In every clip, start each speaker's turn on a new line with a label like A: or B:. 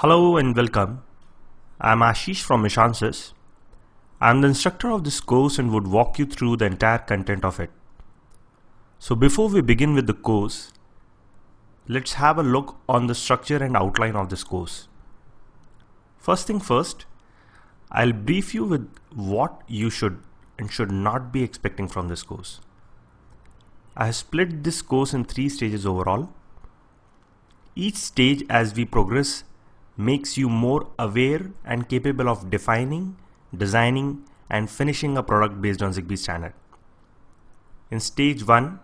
A: Hello and welcome. I'm Ashish from Mishansys. I'm the instructor of this course and would walk you through the entire content of it. So before we begin with the course, let's have a look on the structure and outline of this course. First thing first, I'll brief you with what you should and should not be expecting from this course. I have split this course in three stages overall. Each stage as we progress makes you more aware and capable of defining, designing and finishing a product based on ZigBee standard. In stage 1,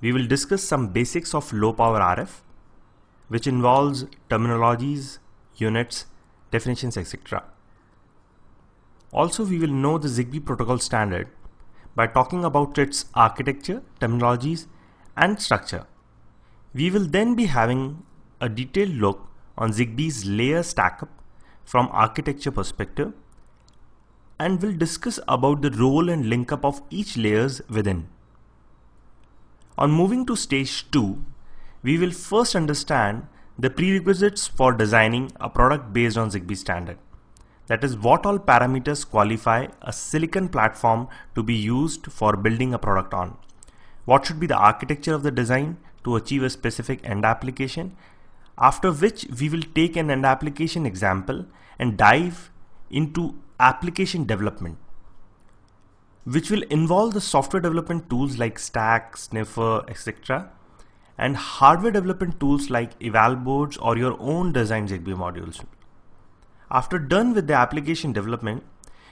A: we will discuss some basics of low power RF, which involves terminologies, units, definitions, etc. Also, we will know the ZigBee protocol standard by talking about its architecture, terminologies, and structure. We will then be having a detailed look on ZigBee's layer stackup from architecture perspective and we'll discuss about the role and link up of each layers within. On moving to stage 2, we will first understand the prerequisites for designing a product based on ZigBee standard. That is what all parameters qualify a silicon platform to be used for building a product on. What should be the architecture of the design to achieve a specific end application after which we will take an end application example and dive into application development which will involve the software development tools like Stack, Sniffer, etc. and hardware development tools like eval boards or your own design ZigBee modules. After done with the application development,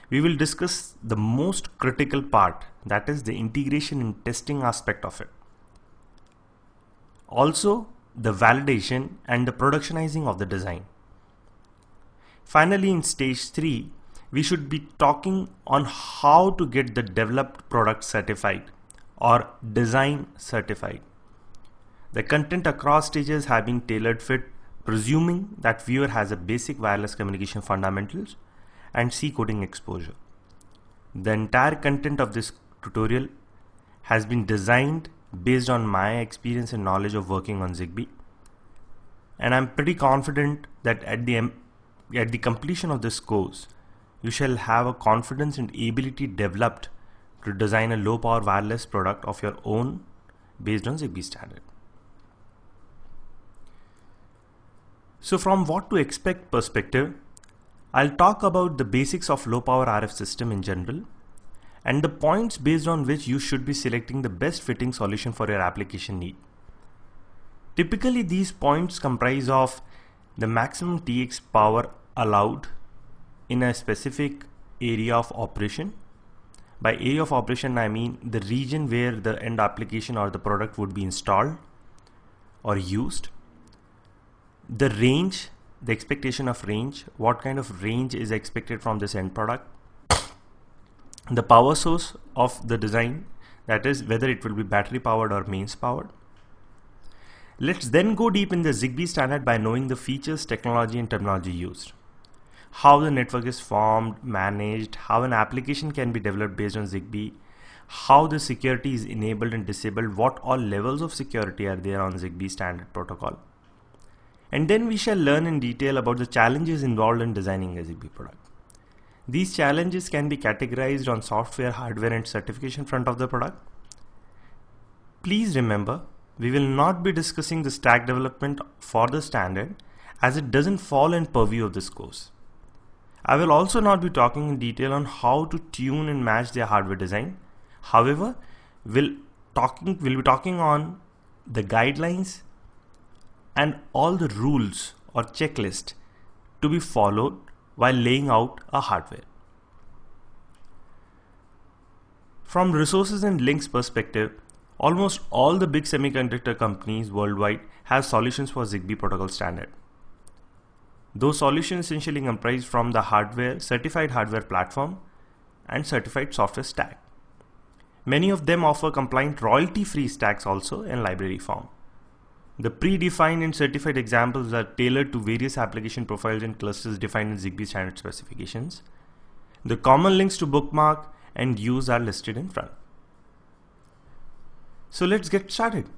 A: we will discuss the most critical part that is the integration and testing aspect of it. Also, the validation and the productionizing of the design. Finally, in stage 3, we should be talking on how to get the developed product certified or design certified. The content across stages have been tailored fit presuming that viewer has a basic wireless communication fundamentals and C coding exposure. The entire content of this tutorial has been designed based on my experience and knowledge of working on ZigBee. And I'm pretty confident that at the, at the completion of this course, you shall have a confidence and ability developed to design a low power wireless product of your own based on ZigBee standard. So from what to expect perspective, I'll talk about the basics of low power RF system in general and the points based on which you should be selecting the best fitting solution for your application need. Typically these points comprise of the maximum TX power allowed in a specific area of operation. By area of operation I mean the region where the end application or the product would be installed or used. The range, the expectation of range, what kind of range is expected from this end product the power source of the design that is whether it will be battery powered or mains powered. Let's then go deep in the ZigBee standard by knowing the features, technology and terminology used. How the network is formed, managed, how an application can be developed based on ZigBee, how the security is enabled and disabled, what all levels of security are there on ZigBee standard protocol. And then we shall learn in detail about the challenges involved in designing a ZigBee product. These challenges can be categorized on software, hardware and certification front of the product. Please remember, we will not be discussing the stack development for the standard as it doesn't fall in purview of this course. I will also not be talking in detail on how to tune and match their hardware design. However, we'll talking we'll be talking on the guidelines and all the rules or checklist to be followed while laying out a hardware. From resources and links perspective, almost all the big semiconductor companies worldwide have solutions for ZigBee protocol standard. Those solutions essentially comprise from the hardware, certified hardware platform and certified software stack. Many of them offer compliant royalty-free stacks also in library form. The predefined and certified examples are tailored to various application profiles and clusters defined in ZigBee standard specifications. The common links to bookmark and use are listed in front. So let's get started.